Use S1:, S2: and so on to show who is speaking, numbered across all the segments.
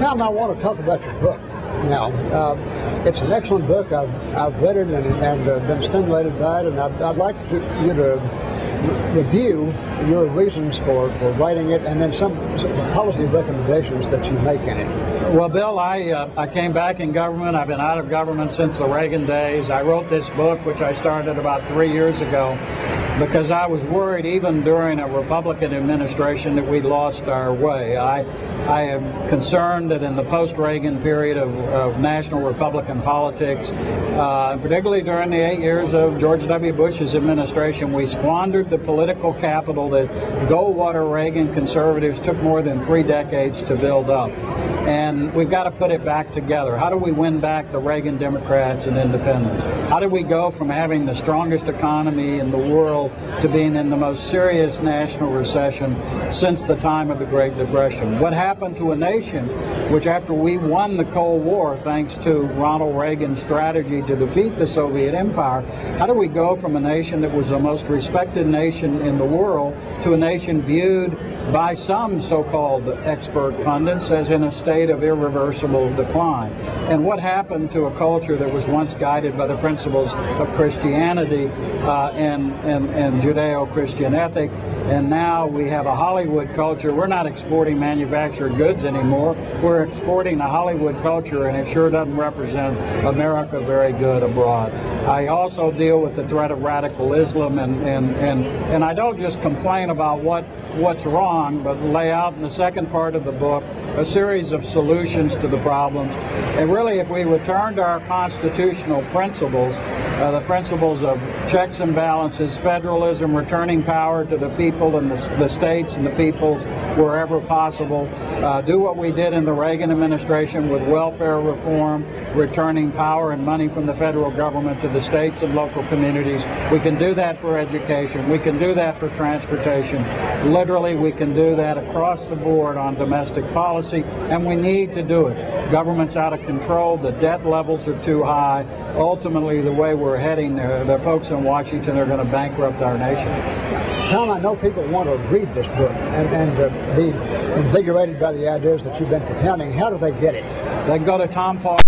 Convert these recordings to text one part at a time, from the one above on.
S1: Tom, I want to talk about your book now. Uh, it's an excellent book. I've, I've read it and, and uh, been stimulated by it, and I'd, I'd like to, you to review your reasons for, for writing it and then some, some policy recommendations that you make in it.
S2: Well, Bill, I, uh, I came back in government. I've been out of government since the Reagan days. I wrote this book, which I started about three years ago, because I was worried even during a Republican administration that we'd lost our way. I, I am concerned that in the post-Reagan period of, of, national Republican politics, uh, particularly during the eight years of George W. Bush's administration, we squandered the political capital that Goldwater Reagan conservatives took more than three decades to build up and we've got to put it back together. How do we win back the Reagan Democrats and independents? How do we go from having the strongest economy in the world to being in the most serious national recession since the time of the Great Depression? What happened to a nation which, after we won the Cold War, thanks to Ronald Reagan's strategy to defeat the Soviet Empire, how do we go from a nation that was the most respected nation in the world to a nation viewed by some so-called expert pundits as in a state of irreversible decline. And what happened to a culture that was once guided by the principles of Christianity uh, and, and, and Judeo-Christian ethic and now we have a Hollywood culture. We're not exporting manufactured goods anymore. We're exporting a Hollywood culture, and it sure doesn't represent America very good abroad. I also deal with the threat of radical Islam, and, and, and, and I don't just complain about what, what's wrong, but lay out in the second part of the book a series of solutions to the problems. And really, if we return to our constitutional principles, uh, the principles of checks and balances, federalism, returning power to the people and the, the states and the peoples wherever possible. Uh, do what we did in the Reagan administration with welfare reform, returning power and money from the federal government to the states and local communities. We can do that for education. We can do that for transportation. Literally, we can do that across the board on domestic policy, and we need to do it. Government's out of control. The debt levels are too high. Ultimately, the way we're heading, the, the folks in Washington are going to bankrupt our nation.
S1: Tom, I know people want to read this book and, and uh, be invigorated by the ideas that you've been propounding. How do they get it?
S2: They can go to Tom Paul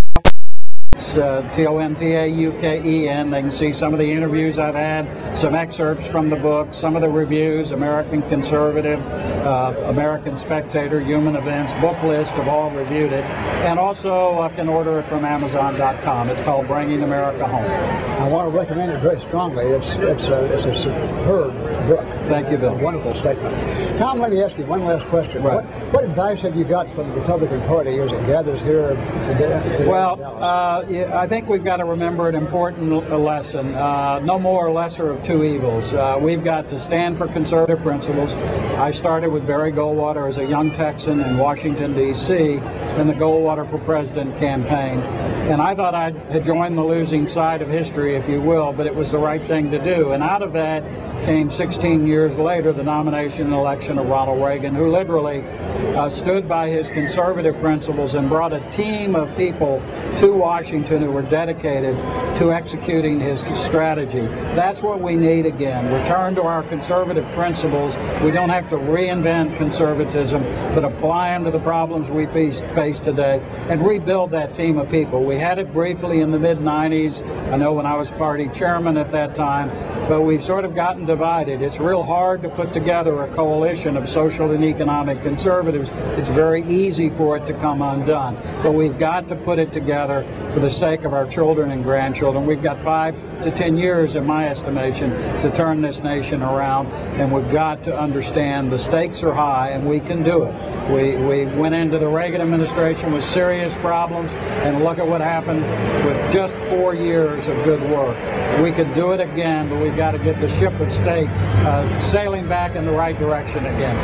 S2: uh, T-O-M-P-A-U-K-E-N. They can see some of the interviews I've had, some excerpts from the book, some of the reviews, American Conservative, uh, American Spectator, Human Events, Booklist have all reviewed it. And also I can order it from Amazon.com. It's called Bringing America Home.
S1: I want to recommend it very strongly. It's, it's, a, it's a superb
S2: Thank you, Bill.
S1: Wonderful statement. Tom, let me ask you one last question.
S2: Right.
S1: What, what advice have you got from the Republican Party as it gathers here today?
S2: Well, uh, yeah, I think we've got to remember an important lesson. Uh, no more or lesser of two evils. Uh, we've got to stand for conservative principles. I started with Barry Goldwater as a young Texan in Washington, D.C. in the Goldwater for President campaign. And I thought I had joined the losing side of history, if you will, but it was the right thing to do. And out of that came 16 years later the nomination and election of Ronald Reagan, who literally uh, stood by his conservative principles and brought a team of people to Washington who were dedicated to executing his strategy. That's what we need again. Return to our conservative principles. We don't have to reinvent conservatism, but apply them to the problems we face, face today and rebuild that team of people. We had it briefly in the mid 90s. I know when I was party chairman at that time, but we've sort of gotten divided. It's real hard to put together a coalition of social and economic conservatives. It's very easy for it to come undone. But we've got to put it together for the sake of our children and grandchildren. We've got five to ten years, in my estimation, to turn this nation around, and we've got to understand the stakes are high, and we can do it. We, we went into the Reagan administration with serious problems, and look at what happened with just four years of good work. We could do it again, but we've got to get the ship of state uh, sailing back in the right direction again.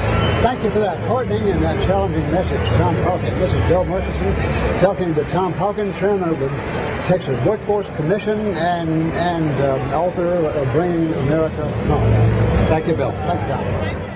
S1: Thank you for that heartening and that challenging message, Tom Pauken. This is Bill Murchison talking to Tom Pauken, chairman of the Texas Workforce Commission and, and uh, author of Bringing America Home.
S2: Thank you, Bill.
S1: Thank you, Tom.